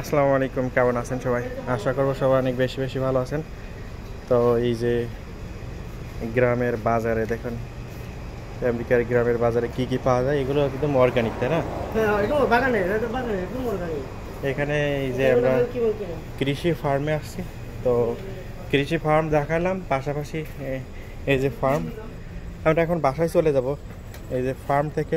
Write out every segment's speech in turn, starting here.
আসসালামু আলাইকুম কেমন আছেন সবাই? আশা করব সবাই অনেক বেশি বেশি ভালো আছেন। তো এই যে গ্রামের বাজারে দেখুন আমেরিকার গ্রামের বাজারে কি কি পাওয়া যায়? এগুলো একদম অর্গানিক তাই না? হ্যাঁ এখানে এই যে আমরা কৃষি ফার্মে আসছি। তো কৃষি ফার্ম দেখালাম পাশাপাশি এই যে ফার্ম। আমরা এখন বাসায় চলে যাব। এই যে ফার্ম থেকে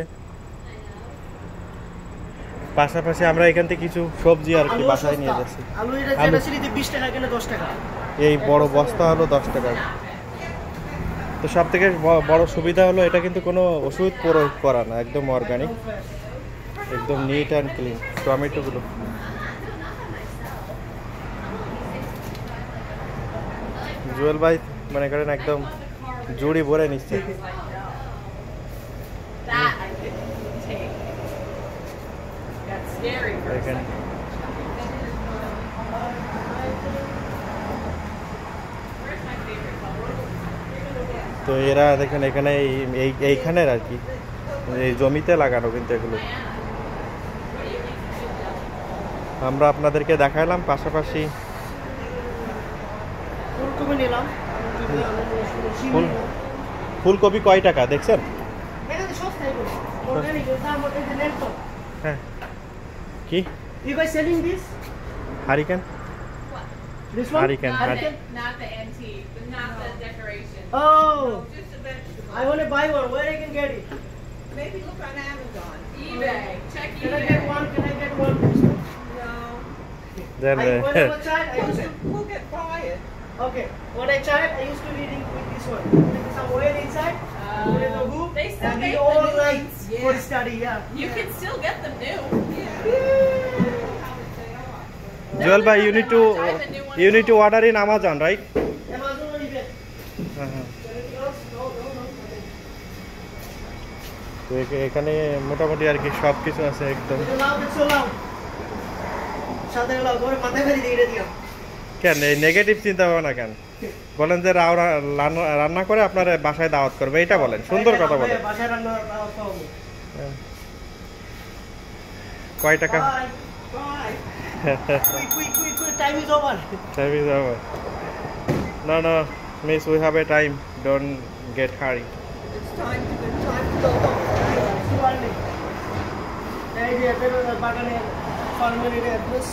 পাশাপাশি আমরা এখান থেকে কিছু সবজি আর কি বাসায় নিয়ে যাচ্ছি। আলু এটা আলু। যেটা সিলিতে 20 টাকা কিনে 10 টাকা। এই বড় বস্তা হলো দশ টাকা। তো সব থেকে বড় সুবিধা হলো এটা কিন্তু কোনো ওষুধ প্রয়োগ করা না একদম অর্গানিক একদম নিট অ্যান্ড ক্লিন টমেটোগুলো জুয়েল ভাই মনে করেন একদম জুড়ি ভরে নিচ্ছে That I couldn't take. That's scary. for a second. তো এরা দেখেন এখানে এই- এই এইখানের আর কি। এই জমিতে লাগানো কিন্তু এগুলো। আমরা আপনাদেরকে দেখাইলাম পাশাপাশি। ফুলকপি নিলাম। ফুল ফুলকপি কয় টাকা দেখছেন? হ্যাঁ। Okay. You guys selling this? Hurricane? What? This one? Hurricane. Not, Hurricane. The, not the antique, but not no. the decoration. Oh! No, just a vegetable. I want to buy one. Where I can get it? Maybe look on Amazon. Oh. eBay. Oh. Check can eBay. Can I get one? Can I get one? No. Then, I, when I was child, I used to... We'll get it. Okay. When I child, I used to read it with this one. There's some oil inside. Uh, put in hoop. They still and the new like. Yeah. for study, yeah. You yeah. can still get them new. You need to you need to order in Amazon right Amazon no, no. nothing. তো এখ- এখানে মোটামুটি আর কি সব কিছু আছে একদম। কেন এই নেগেটিভ চিন্তা ভাবনা কেন বলেন যে রান্না- করে আপনার বাসায় দাওয়াত করবে এটা বলেন সুন্দর কথা বলেন হ্যাঁ, বাসায় রান্না। কয় টাকা Bye. Bye. Quick, quick, quick, quick. Time is over. Time is over. No, no, miss, we have a time. Don't get hurry. It's time to, it's time to go home. It's too early. এই যে এদের বাগানের ফার্মের এটা address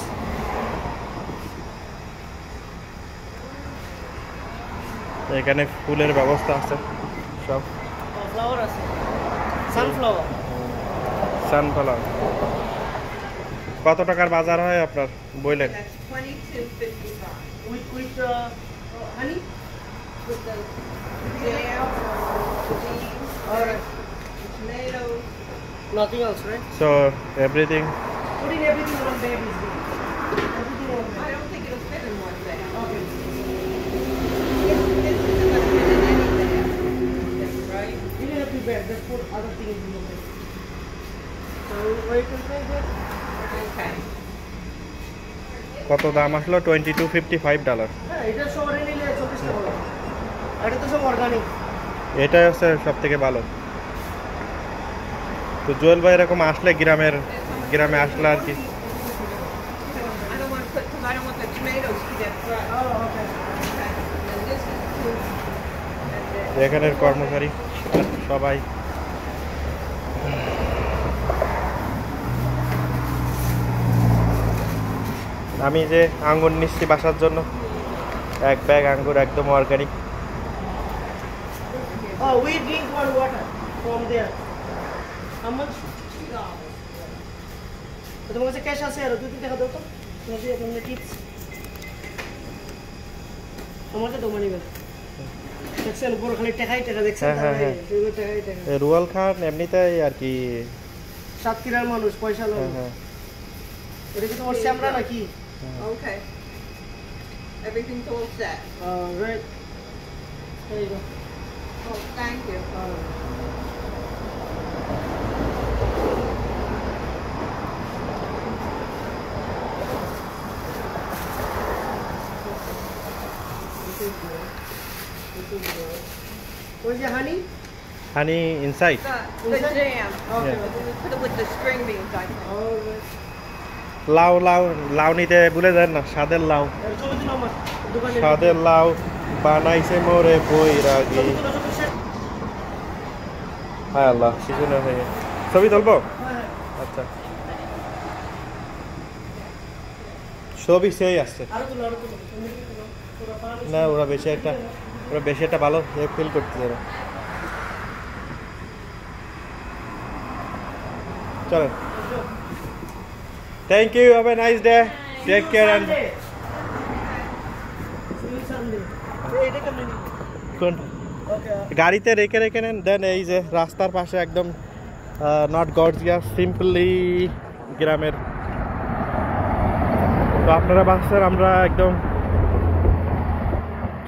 এখানে ফুলের ব্যবস্থা আছে সব ফ্লাওয়ার আছে সানফ্লাওয়ার সানফ্লাওয়ার কত টাকার বাজার হয় আপনার বইলেন Thank you. কত দাম আসলো? Twenty two fifty five dollar এটাই হচ্ছে সব থেকে ভালো। তো জুয়েল ভাই এরকম আসলে গ্রামের গ্রামে আসলে আর কি। I কর্মচারী wanna put, cause I don't want the tomatoes to get dry. O okay Okay. And this is two. And then এখানের কর্মচারী সবাই আমি যে আঙ্গুর নিচ্ছি বাসার জন্য এক ব্যাগ আঙ্গুর একদম অর্গানিক Oh, তোমার কাছে ক্যাশ আছে আর? দুই তিন টাকা দাও তো। তোমার দিয়ে তোমার টিপস আমাকে তো মানি দেখছেন উপর খালি টাকাই টাকা দেখছেন হ্যাঁ, হ্যাঁ, হ্যাঁ। টাকাই টাকা। রুয়াল খান এমনিতেই আর কি। সাতক্ষীরার মানুষ পয়সা লোক এটা কি তোমার শ্যামরা নাকি? Okay. Everything's all set. All right. There you go. Oh, thank you. All right. Where's your honey? Honey inside. The, the inside? jam. Okay. Yeah. Put it with the string beans, I think. Oh, লাউ লাউ লাউ নিতে ভুলে যান না, স্বাদের লাউ। স্বাদের লাউ বানাইছে মোরে ছবি তুলো। হায় আল্লাহ কিছু না হয়ে ছবি তুলবো? আচ্ছা। ছবি সেই আসছে না, ওরা বেশি একটা, ওরা বেশি একটা ভালো ফিল করতেছে না। চলেন। Nice day take care and Sunday. See you Sunday. এটা কেমন নিবি? গাড়িতে রেখে রেখে নেন দেন এই যে রাস্তার পাশে একদম নট গর্জিয়াস সিম্পলি গ্রামের। তো আপনারা ভাবছেন আমরা একদম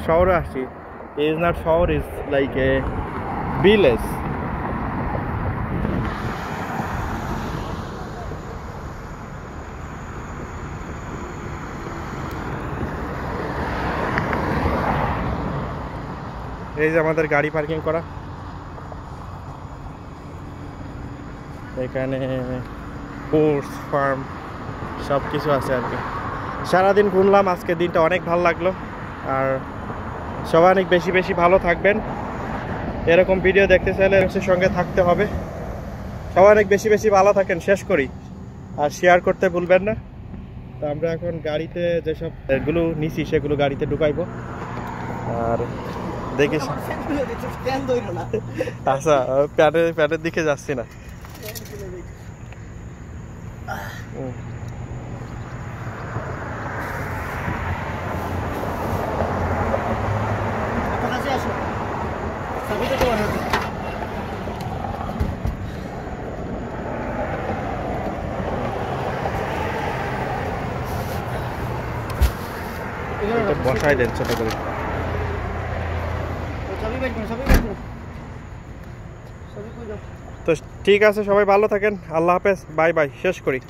শহরে আসছি। ইজ নট শহর ইজ লাইক এ ভিলেজ এই যে আমাদের গাড়ি পার্কিং করা। এখানে পোর্স ফার্ম সব কিছু আছে আর কি। সারাদিন ঘুরলাম, আজকে দিনটা অনেক ভালো লাগল। আর সবাই অনেক বেশি বেশি ভালো থাকবেন। এরকম ভিডিও দেখতে চাইলে সঙ্গে থাকতে হবে। সবাই অনেক বেশি বেশি ভালো থাকেন, শেষ করি। আর শেয়ার করতে ভুলবেন না। তো আমরা এখন গাড়িতে যেসব এগুলো নিছি, সেগুলো গাড়িতে ঢুকাইবো। আর দেখি। আচ্ছা প্যানের প্যানের দিকে যাচ্ছি না। বসাই দেন ছোট করে তো ঠিক আছে সবাই ভালো থাকেন। আল্লাহ হাফেজ বাই বাই শেষ করি।